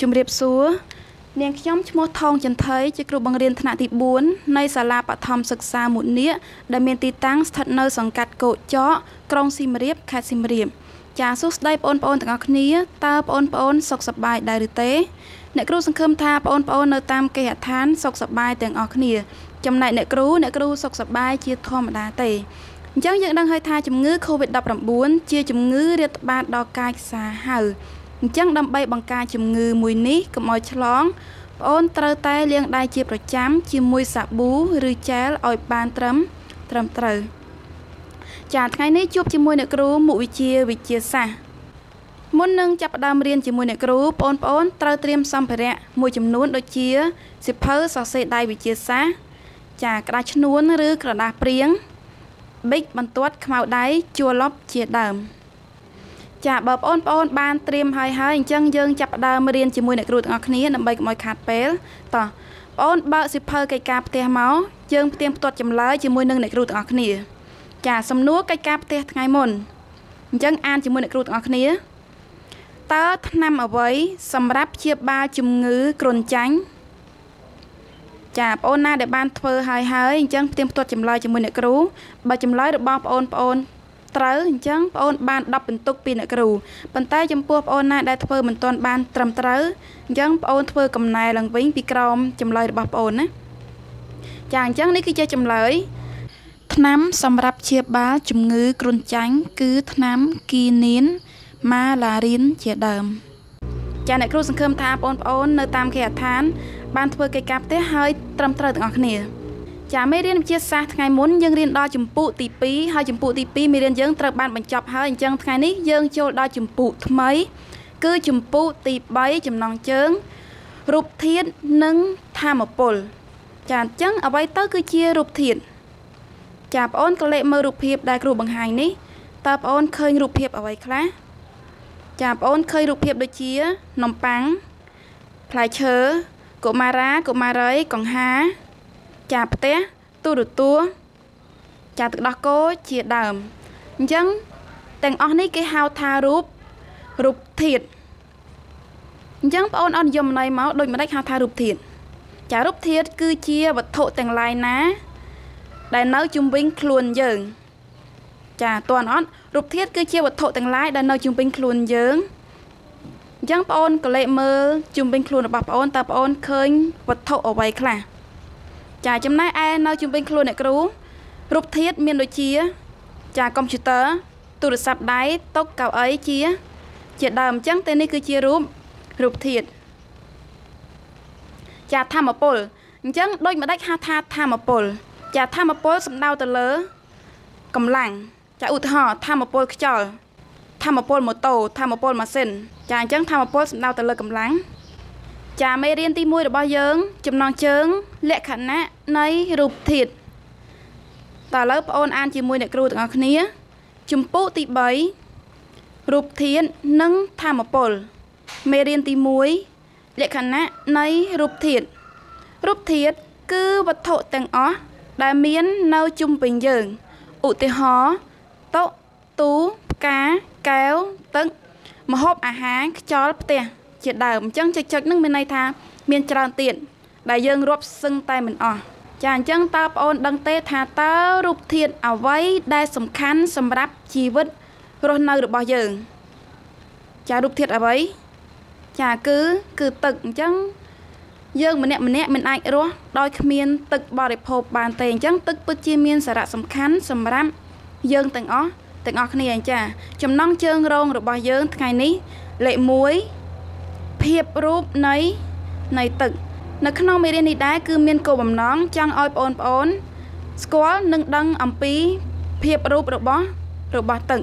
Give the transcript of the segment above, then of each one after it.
ជំរាបសួរនាងខ្ញុំឈ្មោះថងចន្ទ័យជាគ្រូបង្រៀនថ្នាក់ទី4នៃសាលាបឋមសិក្សាមុនីដែលមានទីតាំងស្ថិតនៅសង្កាត់គោកចកក្រុងសៀមរាបខេត្តសៀមរាបចាសួស្តីបងប្អូនទាំងអស់គ្នាតើបងប្អូនសុខសប្បាយដែរឬទេអ្នកគ្រូសង្ឃឹមថាបងប្អូននៅតាមគេហដ្ឋានសុខសប្បាយទាំងអស់គ្នាចំណែកអ្នកគ្រូអ្នកគ្រូសុខសប្បាយជាធម្មតាទេអញ្ចឹងយើងដឹងហើយថាជំងឺ Covid-19 ជាជំងឺរាតត្បាតដល់កាយសាហាវ អញ្ចឹងដើម្បីបង្ការជំងឺមួយនេះកុំឲ្យឆ្លងប្អូនត្រូវតែលាងដៃជាប្រចាំជាមួយសាប៊ូឬជែលឲ្យបានត្រឹមត្រឹមត្រូវចាថ្ងៃនេះជួបជាមួយអ្នកគ្រូមុខវិជ្ជាវិទ្យាសាស្ត្រមុននឹងចាប់ផ្ដើមរៀនជាមួយអ្នកគ្រូបងប្អូនត្រូវត្រៀមសម្ភារៈមួយចំនួនដូចជាសិភៅសរសេរដៃវិទ្យាសាស្ត្រចាក្តារឈ្នួនឬក្រដាសព្រៀងប៊ិចបន្ទាត់ខ្មៅដៃជួលលប់ជាដើម ចាបើបងប្អូនបានត្រៀមហើយហើយអញ្ចឹងយើងចាប់ផ្ដើមរៀនជាមួយអ្នកគ្រូទាំងអស់គ្នាដើម្បីកុំឲ្យខាតពេលតោះបងបើកសិភៅកិច្ចការផ្ទះមកយើងផ្ទៀងផ្ទាត់ចម្លើយជាមួយនឹងអ្នកគ្រូទាំងអស់គ្នា ចាសំណួរកិច្ចការផ្ទះថ្ងៃមុនអញ្ចឹងអានជាមួយអ្នកគ្រូទាំងអស់គ្នាតើថ្នាំអ្វីសម្រាប់ព្យាបាលជំងឺគ្រុនចាញ់ចាបងអូនណាដែលបានធ្វើហើយហើយអញ្ចឹងផ្ទៀងផ្ទាត់ចម្លើយជាមួយអ្នកគ្រូបើចម្លើយរបស់បងប្អូន ត្រូវអញ្ចឹងបងអូនបាន10ពិន្ទុពីអ្នកគ្រូប៉ុន្តែចំពោះបងអូនណាដែលធ្វើមិនទាន់បានត្រឹមត្រូវអញ្ចឹងបងអូនធ្វើកំណែឡើងវិញពីក្រោមចម្លើយរបស់បងអូនណាចាអញ្ចឹងនេះគឺជាចម្លើយថ្នាំសម្រាប់ព្យាបាលជំងឺគ្រុនចាញ់គឺថ្នាំគីនីនម៉ាឡារីនជាដើមចាអ្នកគ្រូសង្ឃឹមថាបងប្អូននៅតាមគេហដ្ឋានបានធ្វើកិច្ចការផ្ទះហើយត្រឹមត្រូវទាំងអស់គ្នា ចាមេរៀនវិទ្យាសាស្ត្រថ្ងៃមុនយើងរៀនដល់ចម្ពោះទី2ហើយចម្ពោះទី2មេរៀនយើងត្រូវបានបញ្ចប់ហើយអញ្ចឹងថ្ងៃនេះយើងចូលដល់ចម្ពោះថ្មី គឺចម្ពោះទី3ចំណងជើងរូបធាតុនិងធម្មពលចាអញ្ចឹងអ្វីទៅគឺជារូបធាតុចាបងអូនក៏លេខមើលរូបភាពដែលគ្រូបង្ហាញនេះតើបងអូនឃើញរូបភាពអ្វីខ្លះចាបងអូនឃើញរូបភាពដូចជានំប៉័ងផ្លែឈើកុមារាកុមារីកង្ហា ចាផ្ទះទូរទស្សន៍ចាទឹកដោះគោជាដើមអញ្ចឹងទាំងអស់នេះគេហៅថារូបរូបធាតុអញ្ចឹងបងអូនអត់និយមន័យមកដូចម្ដេចហៅថារូបធាតុចារូបធាតុគឺជាវត្ថុទាំងឡាយណា ដែលនៅជុំវិញខ្លួនយើង ចាតើអត់រូបធាតុគឺជាវត្ថុទាំងឡាយដែលនៅជុំវិញខ្លួនយើងអញ្ចឹងបងអូនកលេចមើលជុំវិញខ្លួនរបស់បងអូនតើបងអូនឃើញវត្ថុអ្វីខ្លះ ចាចំណែកឯនៅជំនាញខ្លួនអ្នកគ្រូរូបធាតុមានដូចជា ចាកុំព្យូទ័រទូរស័ព្ទដៃតុកៅអីជា ជាដើមអញ្ចឹងតែនេះគឺជារូបរូបធាតុចាធម្មពលអញ្ចឹងដូចម្ដេចហៅថាធម្មពល ចាធម្មពលសំដៅទៅលើកម្លាំងចាឧទាហរណ៍ធម្មពលខ្យល់ធម្មពលម៉ូតូធម្មពលម៉ាស៊ីនចាអញ្ចឹងធម្មពលសំដៅទៅលើកម្លាំង ចាមេរៀនទី1របស់យើង ចំណងជើង លក្ខណៈនៃរូបធាតុតើឥឡូវបងអូនអានជាមួយអ្នកគ្រូទាំងអស់គ្នាជំពូកទី3រូបធាតុនិងធម្មពលមេរៀនទី1លក្ខណៈនៃរូបធាតុរូបធាតុគឺវត្ថុទាំងអស់ដែលមាននៅជុំវិញយើងឧទាហរណ៍តុទូផ្កាកែវទឹកម្ហូបអាហារខ្យល់ផ្ទះ ជាដើមអញ្ចឹងចុចចុចនឹងមានន័យថាមានច្រើនទៀតដែលយើងរាប់សឹងតែមិនអស់ចាអញ្ចឹងតើបងអូនដឹងទេថាតើរូបធាតុអ្វីដែលសំខាន់សម្រាប់ជីវិតរស់នៅរបស់យើង ចារូបធាតុអ្វីចាគឺគឺទឹកអញ្ចឹងយើងម្នាក់ម្នាក់មិនអាចរស់ដោយគ្មានទឹកបរិភោគបានទេអញ្ចឹងទឹកពិតជាមានសារៈសំខាន់សម្រាប់យើងទាំងអស់ទាំងអស់គ្នាអញ្ចាចំណងជើងរងរបស់យើងថ្ងៃនេះលេខ1 ភាពរូបនៃនៃទឹក នៅក្នុងមេរៀននេះដែរគឺមានគោលបំណងចង់ឲ្យបងប្អូន ស្គាល់និងដឹងអំពីភាពរូបរបស់របស់ទឹក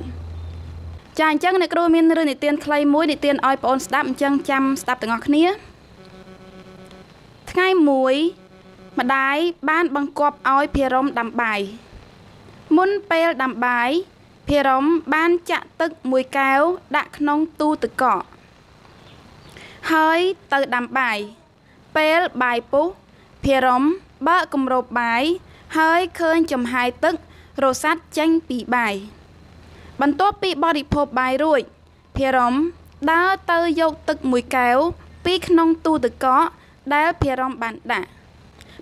ចាអញ្ចឹងអ្នកគ្រូមានរឿងនិទានខ្លីមួយនិទានឲ្យបងប្អូនស្ដាប់អញ្ចឹងចាំស្ដាប់ទាំងអស់គ្នា ថ្ងៃមួយម្ដាយបានបង្គាប់ឲ្យភិរមដាំបាយមុនពេលដាំបាយភិរមបានចាក់ទឹកមួយកែវដាក់ក្នុងទូទឹកកក ហើយទៅដាំបាយពេលបាយពុះភិរមបើកគម្របបាយហើយឃើញចំហាយទឹករសាត់ចេញពីបាយបន្ទាប់ពីបរិភោគបាយរួចភិរមដើរទៅយកទឹកមួយកែវពីក្នុងទូទឹកកកដែលភិរមបានដាក់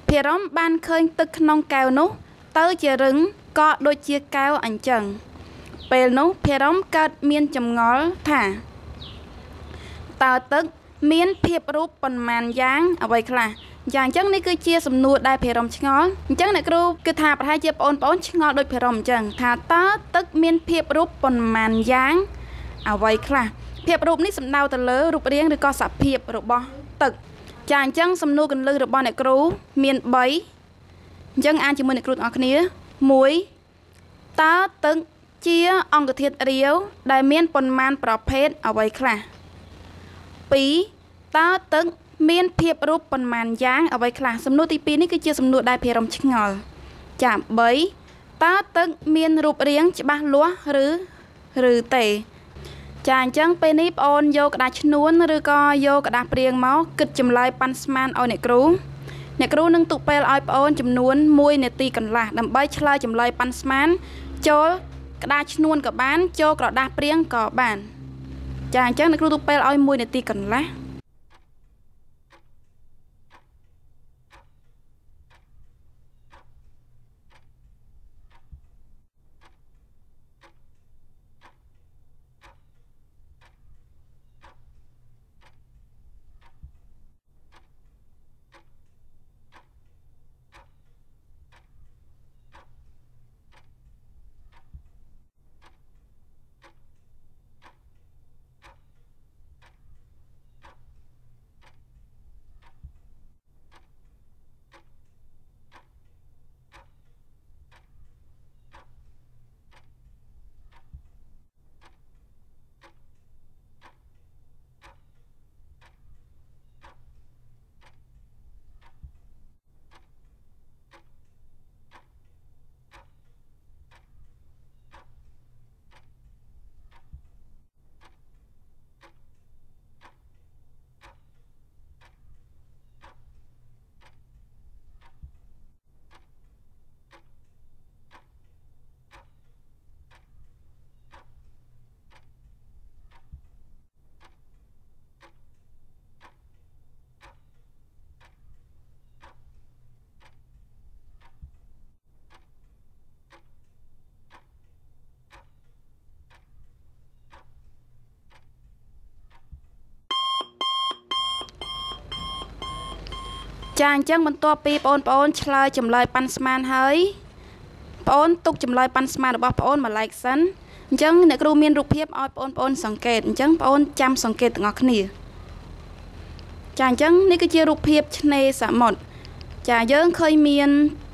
ភិរមបានឃើញទឹកក្នុងកែវនោះ ទៅជារឹងក៏ដូចជាកែវអញ្ចឹងពេលនោះភិរមកើតមានចម្ងល់ថាតើទឹក មានភាពរូបប៉ុន្មានយ៉ាងអ្វីខ្លះយ៉ាងអញ្ចឹងនេះគឺជាសំណួរដែលភិរមឆ្ងល់អញ្ចឹងអ្នកគ្រូគឺថាប្រហែលជាបងប្អូនឆ្ងល់ដូចភិរមអញ្ចឹងថាតើទឹកមានភាពរូបប៉ុន្មានយ៉ាងអ្វីខ្លះភាពរូបនេះសំដៅទៅលើរូបរាងឬក៏សភាពរបស់ទឹកចាអញ្ចឹងសំណួរកន្លឹះរបស់អ្នកគ្រូមាន3អញ្ចឹងអានជាមួយអ្នកគ្រូទាំងអស់គ្នា1តើទឹកជាអង្គធាតុរាវដែលមានប៉ុន្មានប្រភេទអ្វីខ្លះ 2តើទឹកមានភាពរូបប៉ុន្មានយ៉ាងអ្វីខ្លះសំណួរទី2នេះគឺជាសំណួរដែលភិរមឆ្ងល់ចា3តើទឹកមានរូបរាងច្បាស់លាស់ឬឬទេចាអញ្ចឹងពេលនេះបងអូនយកក្តារឈ្នួនឬក៏យកក្តារព្រៀងមកគិតចម្លើយប៉ាន់ស្មានឲ្យអ្នកគ្រូអ្នកគ្រូនឹងទុកពេលឲ្យបងអូនចំនួន1នាទីកន្លះដើម្បីឆ្លើយចម្លើយប៉ាន់ស្មាន ចូលក្តារឈ្នួនក៏បាន ចូលក្រដាសព្រៀងក៏បាន ចាអញ្ចឹងអ្នកគ្រូទុកពេលឲ្យ1នាទីកន្លះ ចាអញ្ចឹងបន្ទាប់ពីបងប្អូនឆ្លើយចម្លើយប៉ាន់ស្មានហើយបងអូនទុកចម្លើយប៉ាន់ស្មានរបស់បងអូនមក like សិនអញ្ចឹងអ្នកគ្រូមានរូបភាពឲ្យបងប្អូនសង្កេតអញ្ចឹងបងអូនចាំសង្កេតទាំងអស់គ្នាចាអញ្ចឹងនេះគឺជារូបភាពឆ្នេរសមុទ្រចាយើងឃើញមាន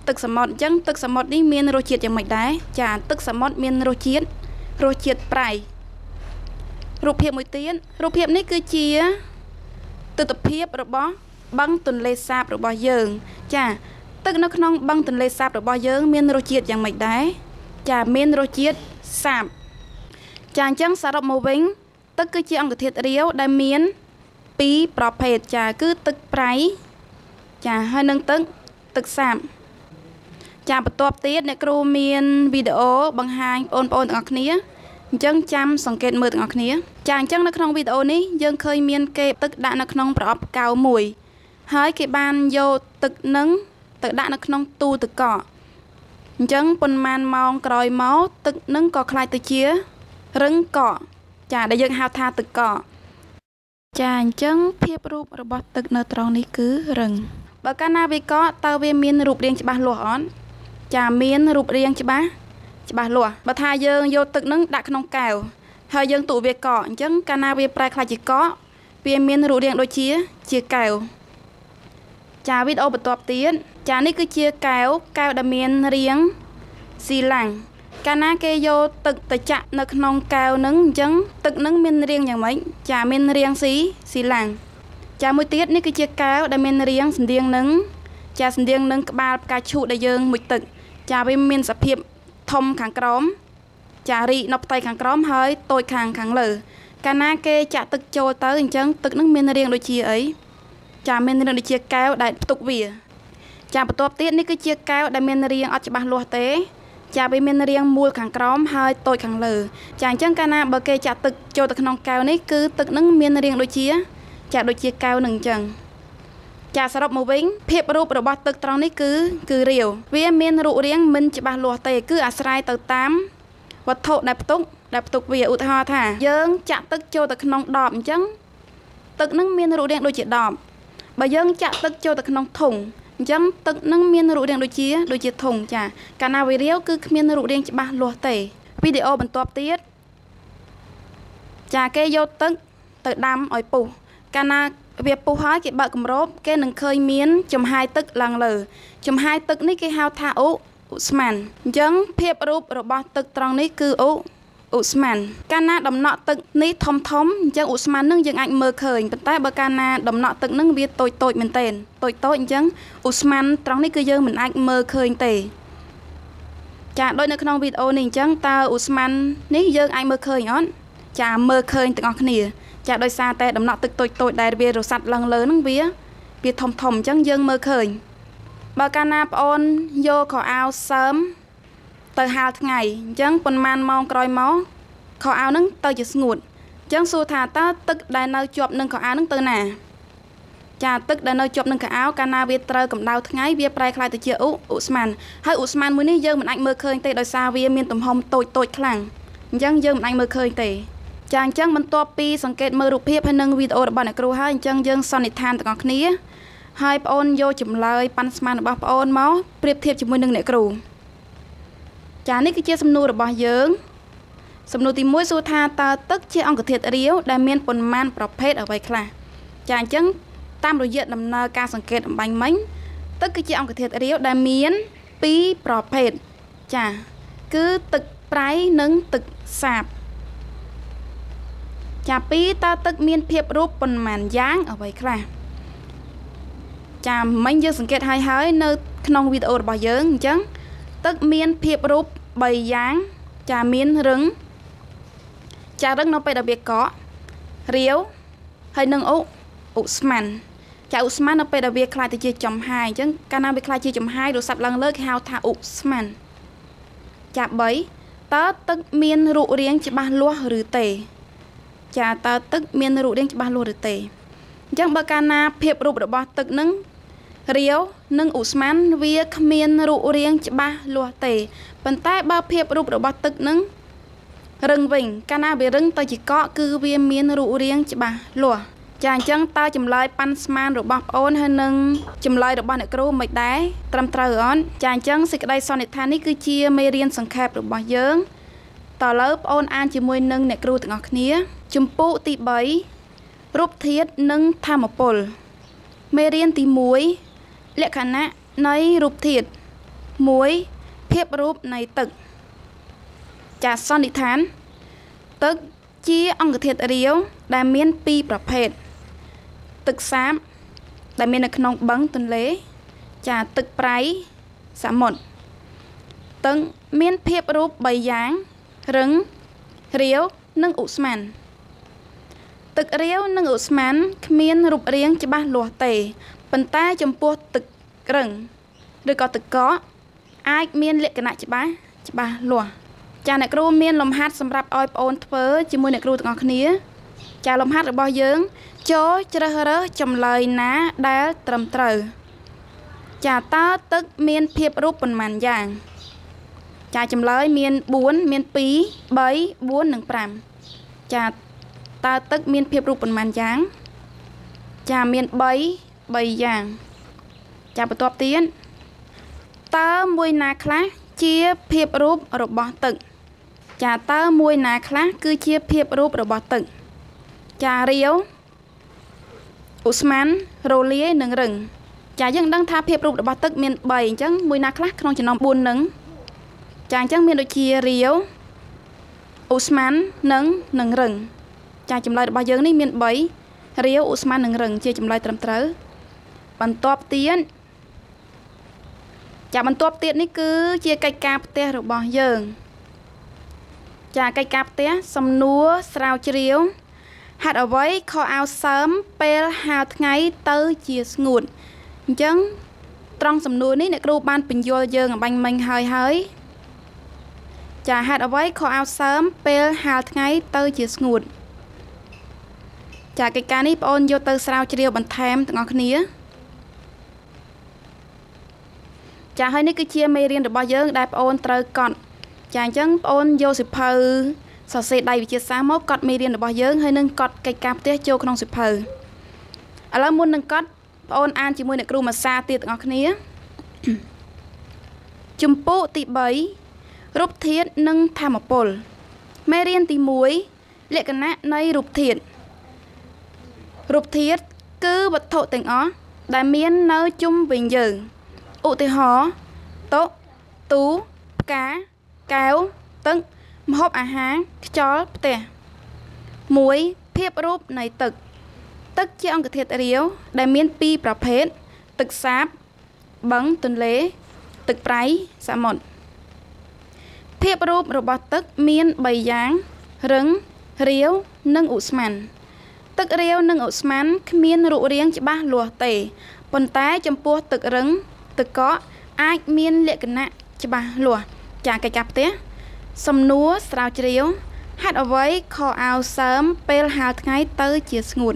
ទឹកសមុទ្រអញ្ចឹងទឹកសមុទ្រនេះមានរសជាតិយ៉ាងម៉េចដែរចាទឹកសមុទ្រមានរសជាតិរសជាតិប្រៃរូបភាពមួយទៀតរូបភាពនេះគឺជាទិដ្ឋភាពរបស់ បឹងទន្លេសាបរបស់យើង ចាទឹកនៅក្នុងបឹងទន្លេសាបរបស់យើង មានរសជាតិយ៉ាងម៉េចដែរចាមានរសជាតិសាបចាអញ្ចឹងសរុបមកវិញ ទឹកគឺជាអង្គធាតុរាវដែលមានពីរប្រភេទចាគឺទឹកប្រៃចាហើយនឹងទឹកទឹកសាបចាបន្ទាប់ទៀតអ្នកគ្រូមានវីដេអូបង្ហាញបងប្អូនទាំងអស់គ្នាអញ្ចឹងចាំសង្កេតមើលទាំងអស់គ្នា ចាអញ្ចឹងនៅក្នុងវីដេអូនេះយើងឃើញមាន គេទឹកដាក់នៅក្នុងប្រអប់កៅមួយ ហើយគេបានយកទឹកនឹងទៅដាក់នៅក្នុងទូទឹកកកអញ្ចឹងប៉ុន្មានម៉ោងក្រោយមកទឹកនឹងក៏คล้ายទៅជារឹងកកចាដែលយើងហៅថាទឹកកកចាអញ្ចឹងភាពរូបរបស់ទឹកនៅត្រង់នេះគឺរឹងបើកាលណាវាកកតើវាមានរូបរាងច្បាស់លាស់អត់ចាមានរូបរាងច្បាស់ច្បាស់លាស់បើថាយើងយកទឹកនឹងដាក់ក្នុងកែវហើយយើងទុកវាកកអញ្ចឹងកាលណាវាប្រែខ្លាចជាកកវាមានរូបរាងដូចជាជាកែវ ចាវីដេអូបន្ទាប់ទៀតចានេះគឺជាកែវកែវដែលមានរាងស៊ីឡាំងកាលណាគេយកទឹកទៅចាក់នៅក្នុងកែវនឹងអញ្ចឹងទឹកនឹងមានរាងយ៉ាងម៉េចចាមានរាងស៊ីស៊ីឡាំងចាមួយទៀតនេះគឺជាកែវដែលមានរាងសម្ដៀងនឹងចាសម្ដៀងនឹងក្បាលផ្កាឈូកដែលយើងមុជទឹក ចាវាមានសភាពធំខាងក្រោមចារីកនៅផ្ទៃខាងក្រោមហើយតូចខាងខាងលើ កាលណាគេចាក់ទឹកចូលទៅអញ្ចឹងទឹកនឹងមានរាងដូចជាអី ចាមានរាងដូចជាកែវដែលផ្ទុកវាចាបន្ទាប់ទៀតនេះគឺជាកែវដែលមានរាងអត់ច្បាស់លាស់ទេចាវាមានរាងមូលខាងក្រោមហើយតូចខាងលើ ចាអញ្ចឹងកាលណាបើគេចាក់ទឹកចូលទៅក្នុងកែវនេះគឺទឹកនឹងមានរាងដូចជា ចាដូចជាកែវនឹងអញ្ចឹងចាសរុបមកវិញភាពរូបរបស់ទឹកត្រង់នេះគឺគឺរាវវាមានរូបរាងមិនច្បាស់លាស់ទេ គឺអាស្រ័យទៅតាមវត្ថុដែលផ្ទុកដែលផ្ទុកវាឧទាហរណ៍ថាយើងចាក់ទឹកចូលទៅក្នុងដបអញ្ចឹងទឹកនឹងមានរូបរាងដូចជាដប បើយើងចាក់ទឹកចូលទៅក្នុងធុងអញ្ចឹងទឹកនឹងមានរូបរាងដូចជាដូចជាធុងចាកាលណាវារាវគឺគ្មានរូបរាងច្បាស់លាស់ទេវីដេអូបន្ទាប់ទៀតចាគេយកទឹកទៅដាំឲ្យពុះកាលណាវាពុះហើយគេបើកគម្របគេនឹងឃើញមាន ចំហាយទឹកឡើងលើ ចំហាយទឹកនេះគេហៅថាអូឧស្ម័នអញ្ចឹងភាពរូបរបស់ទឹកត្រង់នេះគឺអូ ឧស្ម័នកាលណាដំណក់ទឹកនេះធំធំអញ្ចឹងឧស្ម័ននឹងយើងអាចមើលឃើញប៉ុន្តែបើកាលណាដំណក់ទឹកនឹងវាតូចតូចមែនទែនតូចតូចអញ្ចឹងឧស្ម័នត្រង់នេះគឺយើងមិនអាចមើលឃើញទេចាដូចនៅក្នុងវីដេអូនេះអញ្ចឹងតើឧស្ម័ននេះយើងអាចមើលឃើញអត់ចាមើលឃើញទាំងអស់គ្នាចាដោយសារតែដំណក់ទឹកតូចតូចដែលវារសាត់ឡើងលើហ្នឹងវាវាធំធំអញ្ចឹងយើងមើលឃើញបើកាលណាប្អូនយកខោអាវសើម ទៅហាលថ្ងៃអញ្ចឹងប៉ុន្មានម៉ោងក្រោយមកខោអាវហ្នឹងទៅជាស្ងួតអញ្ចឹងសួរថាតើទឹកដែលនៅជាប់នឹងខោអាវហ្នឹងទៅណាចាទឹកដែលនៅជាប់នឹងកៅអៅកាលណាវាត្រូវកម្ដៅថ្ងៃវាប្រែក្លាយទៅជាអ៊ុអ៊ុស្មានហើយអ៊ុស្មានមួយនេះយើងមិនអាចមើលឃើញទេដោយសារវាមានទំហំតូចតូចខ្លាំងអញ្ចឹងយើងមិនអាចមើលឃើញទេចាអញ្ចឹងបន្ទាប់ពីសង្កេតមើលរូបភាពហើយនិងវីដេអូរបស់អ្នកគ្រូហើយអញ្ចឹងយើងសន្និដ្ឋានទាំងអស់គ្នាហើយបងអូនយកចម្លើយប៉ាន់ស្មានរបស់បងអូនមកប្រៀបធៀបជាមួយនឹងអ្នកគ្រូ ចានេះគឺជាសំណួររបស់យើងសំណួរទី1សួរថាតើទឹកជាអង្គធាតុរាវដែលមានប៉ុន្មានប្រភេទអ្វីខ្លះចាអញ្ចឹងតាមរយៈដំណើរការសង្កេតអំបញ្ញមិញទឹកគឺជាអង្គធាតុរាវដែលមាន2ប្រភេទចាគឺទឹកប្រៃនិងទឹកសាបចាពីតើទឹកមានភាពរូបប៉ុន្មានយ៉ាងអ្វីខ្លះចាមិញយើងសង្កេតហើយហើយនៅក្នុងវីដេអូរបស់យើងអញ្ចឹង ទឹកមានភាពរូប3យ៉ាង ចាមានរឹងចារឹងនៅពេលដែលវាកករាវហើយនឹងអុអ៊ុស្មានចាអ៊ុស្មាននៅពេលដែលវាខ្លាយទៅជាចំហាយអញ្ចឹងកាលណាវាខ្លាយជាចំហាយរស័ព្ទឡើងលើគេហៅថាអ៊ុស្មានចា3តើទឹកមានរូបរាងច្បាស់លាស់ឬទេ ចាតើទឹកមានរូបរាងច្បាស់លាស់ឬទេអញ្ចឹងបើកាលណាភាពរូបរបស់ទឹកនឹង រាវនិងឧស្ម័នវាគ្មានរូបរាងច្បាស់លាស់ទេប៉ុន្តែបើភាពរូបរបស់ទឹកនឹងរឹងវិញកាលណាវារឹងទៅជាកកគឺវាមានរូបរាងច្បាស់លាស់ចាអញ្ចឹងតើចម្លើយប៉ាន់ស្មានរបស់ប្អូនហើយនឹងចម្លើយរបស់អ្នកគ្រូមិនដែរត្រឹមត្រូវអត់ចាអញ្ចឹងសេចក្តីសន្និដ្ឋាននេះគឺជាមេរៀនសង្ខេបរបស់យើងតើលើប្អូនអានជាមួយនឹងអ្នកគ្រូទាំងអស់គ្នាជំពូកទី3រូបធាតុនិងធម្មពលមេរៀនទី1 លក្ខណៈនៃរូបធាតុ1ភាពរូបនៃទឹក ចាសន្និដ្ឋាន ទឹកជាអង្គធាតុរាវដែលមាន2ប្រភេទទឹកសាប ដែលមាននៅក្នុងបឹងទន្លេ ចាទឹកប្រៃសមុទ្រទឹកមានភាពរូប3យ៉ាងរឹងរាវនិងឧស្ម័នទឹករាវនិងឧស្ម័នគ្មានរូបរាងច្បាស់លាស់ទេ ប៉ុន្តែចំពោះទឹករឹងឬក៏ទឹកកកអាចមានលក្ខណៈច្បាស់ច្បាស់លាស់ចាអ្នកគ្រូមានលំហាត់សម្រាប់ឲ្យបងអូនធ្វើជាមួយអ្នកគ្រូទាំងអស់គ្នា ចាលំហាត់របស់យើង ចូលជ្រើសរើសចម្លើយណាដែលត្រឹមត្រូវចាតើទឹកមានភាពរូបប៉ុន្មានយ៉ាង ចាចម្លើយមាន4មាន2 3 4និង5ចាតើទឹកមានភាពរូបប៉ុន្មានយ៉ាង ចាមាន3 3យ៉ាងចាបន្ទាប់ទៀតតើមួយណាខ្លះជាភាពរូបរបស់ទឹក ចាតើមួយណាខ្លះគឺជាភាពរូបរបស់ទឹក ចារាវឧស្ម័នរលាយនិងរឹងចាយើងដឹងថាភាពរូបរបស់ទឹកមាន3អញ្ចឹងមួយណាខ្លះក្នុងចំណោម4នឹងចាអញ្ចឹងមានដូចជារាវឧស្ម័ននិងនិងរឹងចាចម្លើយរបស់យើងនេះមាន3រាវឧស្ម័ននិងរឹងជាចម្លើយត្រឹមត្រូវ បន្ទាប់ទៀតចាបន្ទាប់ទៀតនេះគឺជាកិច្ចការផ្ទះរបស់យើង ចាកិច្ចការផ្ទះសំណួរស្រាវជ្រាវហេតុអ្វីខោអាវសើមពេលហាលថ្ងៃទៅជាស្ងួតអញ្ចឹងត្រង់សំណួរនេះអ្នកគ្រូបានបញ្យល់យើងអំបញ្ញមិញហើយហើយចាហេតុអ្វីខោអាវសើមពេលហាលថ្ងៃទៅជាស្ងួតចាកិច្ចការនេះបងអូនយកទៅស្រាវជ្រាវបន្ថែមទាំងអស់គ្នា ចាហើយនេះគឺជាមេរៀនរបស់យើង ដែលបងអូនត្រូវកត់ចាអញ្ចឹងបងអូនយកសិភៅសរសេរដៃវិទ្យាសាស្ត្រមកកត់មេរៀនរបស់យើងហើយនឹងកត់កិច្ចការផ្ទះចូលក្នុងសិភៅឥឡូវមុននឹងកត់បងអូនអានជាមួយអ្នកគ្រូមាសាទៀតទាំងអស់គ្នាជំពូកទី3រូបធាតុនិងធម្មពលមេរៀនទី1លក្ខណៈនៃរូបធាតុរូបធាតុគឺវត្ថុទាំងអស់ដែលមាននៅជុំវិញយើង ឧទាហរណ៍តុទូផ្កាកែវទឹកម្ហូបអាហារខ្យល់ផ្ទះ1ភាពរូបនៃទឹក ទឹកជាអង្គធាតុរាវដែលមានពីរប្រភេទទឹកសាបបឹងទន្លេ ទឹកប្រៃសមុទ្រភាពរូបរបស់ទឹកមាន3យ៉ាង រឹងរាវនិងឧស្ម័នទឹករាវនិងឧស្ម័នគ្មានរូបរាងច្បាស់លាស់ទេប៉ុន្តែចំពោះទឹករឹង ទឹកកកអាចមានលក្ខណៈច្បាស់លាស់ចាកិច្ចការផ្ទះសំណួរស្រាវជ្រាវហេតុអ្វីខោអាវសើមពេលហាលថ្ងៃទៅជាស្ងួត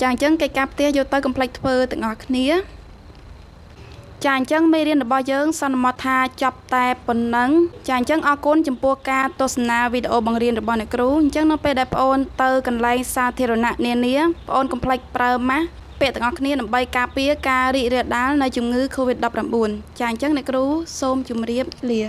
ចាអញ្ចឹងកិច្ចការផ្ទះយកទៅកុំភ្លេចធ្វើទាំងអស់គ្នា ចាអញ្ចឹងមេរៀនរបស់យើង សន្មតថាចប់តែប៉ុណ្ណឹងចាអញ្ចឹងអរគុណចំពោះការទស្សនាវីដេអូបង្រៀនរបស់អ្នកគ្រូអញ្ចឹងនៅពេលដែលបងអូនទៅកន្លែងសាធារណៈនានាបងអូនកុំភ្លេចប្រើម៉ាស់ ពាក្យទាំងអស់គ្នាដើម្បីការពារការរីករាលដាលនៃជំងឺ Covid-19 ចាអញ្ចឹងអ្នកគ្រូសូមជម្រាបលា